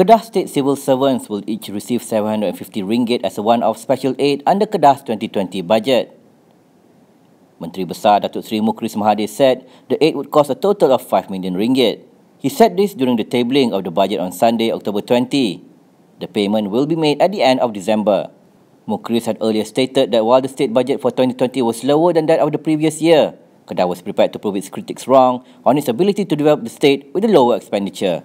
Kedah state civil servants will each receive 750 ringgit as a one-off special aid under Kedah's 2020 budget. Menteri Besar Datuk Seri Mukhriz Mahathir said the aid would cost a total of 5 million ringgit. He said this during the tabling of the budget on Sunday, October 20. The payment will be made at the end of December. Mukhriz had earlier stated that while the state budget for 2020 was lower than that of the previous year, Kedah was prepared to prove its critics wrong on its ability to develop the state with a lower expenditure.